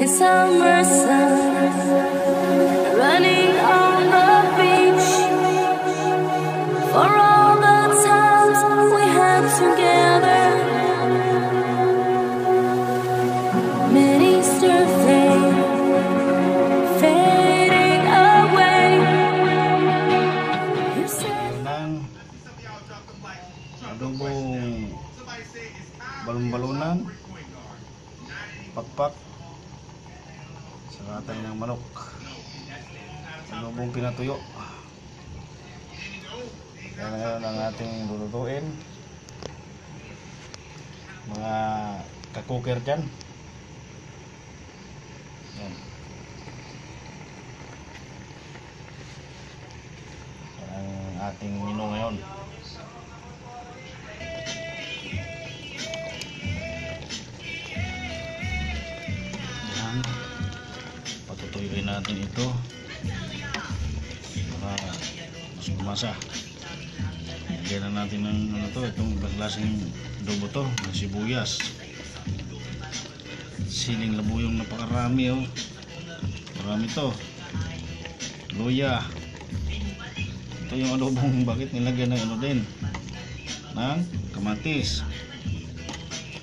in summer sun, running on the beach for all the times we had together. Mid-Easter fade, fading away. You said. ng adobong balon-balunan pakpak saka tayo ng manok. Adobong pinatuyo? Yan ngayon ang ating lulutuin. Mga kakuker dyan. Yan yan ang ating menu ngayon Patutuyuin natin ito para mas kumasa. Lagyan na natin ng ano to, itong klaseng adobo to, ng sibuyas. Siling labuyong napakarami oh. Marami to. Luya. Ito yung adobong bakit nilagyan ng ano din ng kamatis.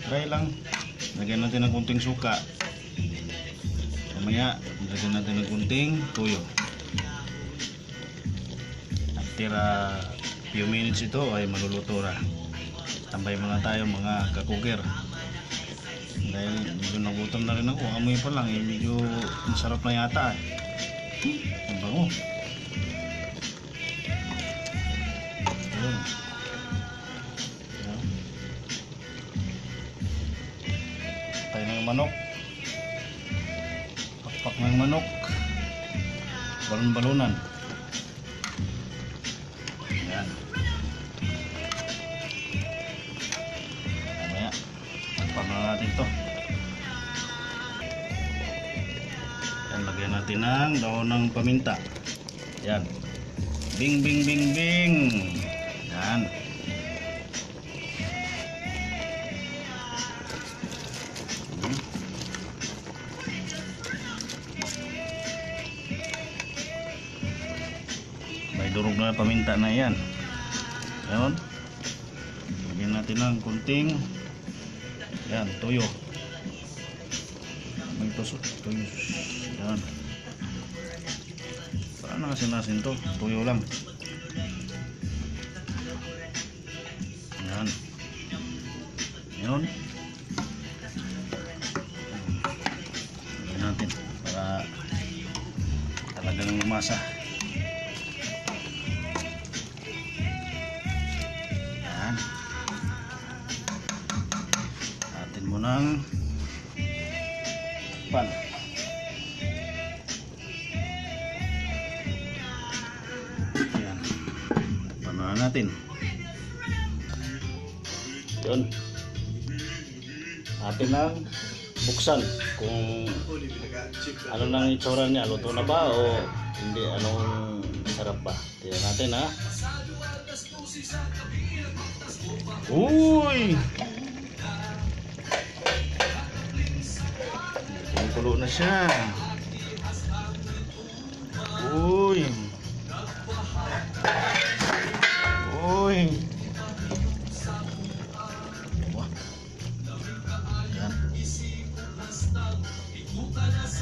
Try lang. Lagyan natin ng kunting suka. Mamaya, lagyan natin ng kunting tuyo. After a few minutes ito ay maluluto na. Tambay muna tayo mga kakuger. Dahil medyo nagutom na rin ako. Amoy pa lang eh. Medyo masarap na yata eh. Ang bango. Ng manok. Pakpak ng manok. Balon-balunan. Yan. Mamaya, takpan na natin to. Yan, lagyan natin ng daon ng paminta. Yan. Bing, bing, bing, bing. Yan. Durog na paminta na yan. Yan. Lagyan natin ng kunting yan, tuyo. May tuso, tuyo. Yan. Paano nakasinasin to? Tuyo lang. Yan. Yan. Lagyan natin para talagang lumasa. Ng pan. Yan. Pan na natin. Yun. Atin lang buksan kung ano nang itsura niya, luto na ba o hindi, anong sarap ba. Tingnan natin ha. Uy! Kumukulo na siya. Uy! Uy!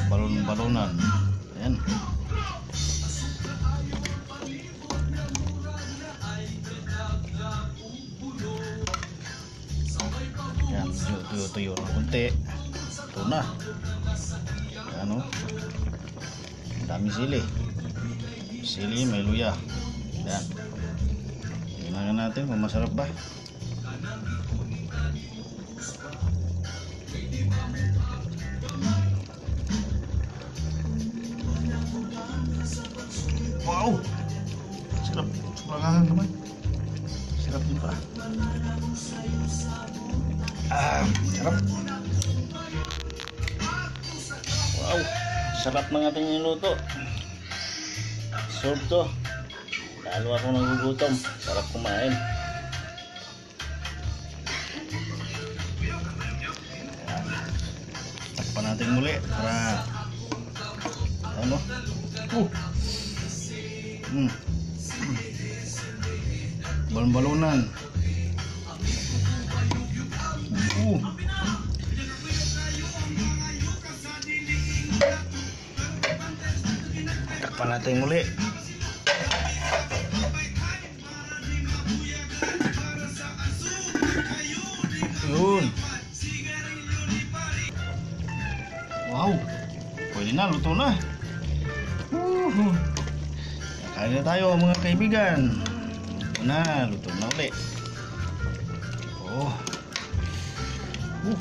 Balon-balonan. Yan. Yan, medyo tuyo-tuyo ng kunti. Ito na. Ano? Dami sili. Sili, may luya. Yan. Tingnan natin kung masarap ba. Wow! Sarap. Sobrang naman. Sarap din pa. Ah, sarap. Wow, sarap ng ating niluto. Serve to. Lalo ako nagugutom. Sarap kumain. Takpan natin muli para ano? Oh. Mm. Balon-balonan. Natin muli. Yun. Wow. Pwede na, luto na. Woohoo. Tayo mga kaibigan. Luto na, luto na ulit. Oh. Uh.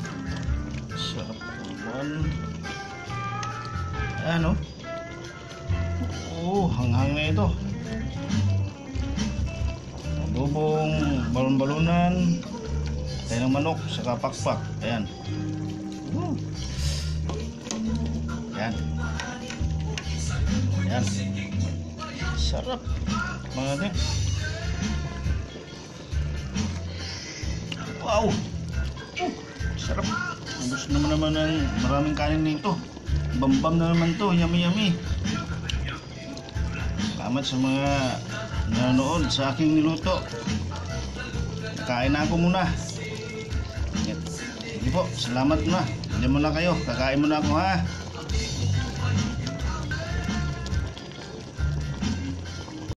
Sarap naman. Ano? Oh, hanghang na ito. Adobong balon-balunan. Tayo ng manok sa kapakpak. Ayan. Woo. Ayan. Ayan. Sarap. Mga din. Wow. Uh, sarap. Ubus naman naman ng maraming kanin nito. Bambam na naman to. Yummy yummy. Salamat sa mga nanonood sa aking niluto. Kain na ako muna. Sige po, salamat na. Diyan muna kayo. Kakain muna ako ha.